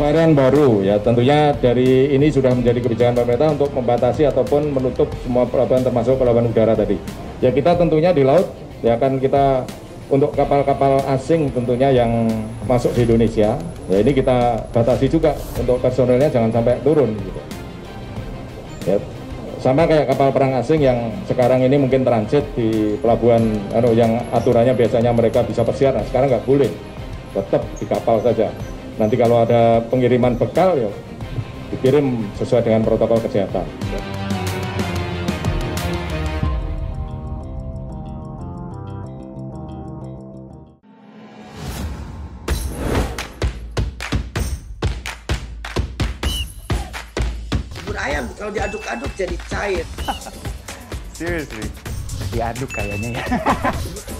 varian baru ya tentunya dari ini sudah menjadi kebijakan pemerintah untuk membatasi ataupun menutup semua pelabuhan termasuk pelabuhan udara tadi. Ya kita tentunya di laut ya akan kita untuk kapal-kapal asing tentunya yang masuk di Indonesia ya ini kita batasi juga untuk personelnya jangan sampai turun gitu. Ya, sama kayak kapal perang asing yang sekarang ini mungkin transit di pelabuhan anu, yang aturannya biasanya mereka bisa pesiar, nah sekarang nggak boleh, tetap di kapal saja. Nanti kalau ada pengiriman bekal ya dikirim sesuai dengan protokol kesehatan. bubur ayam kalau diaduk-aduk jadi cair. Seriously. diaduk kayaknya ya.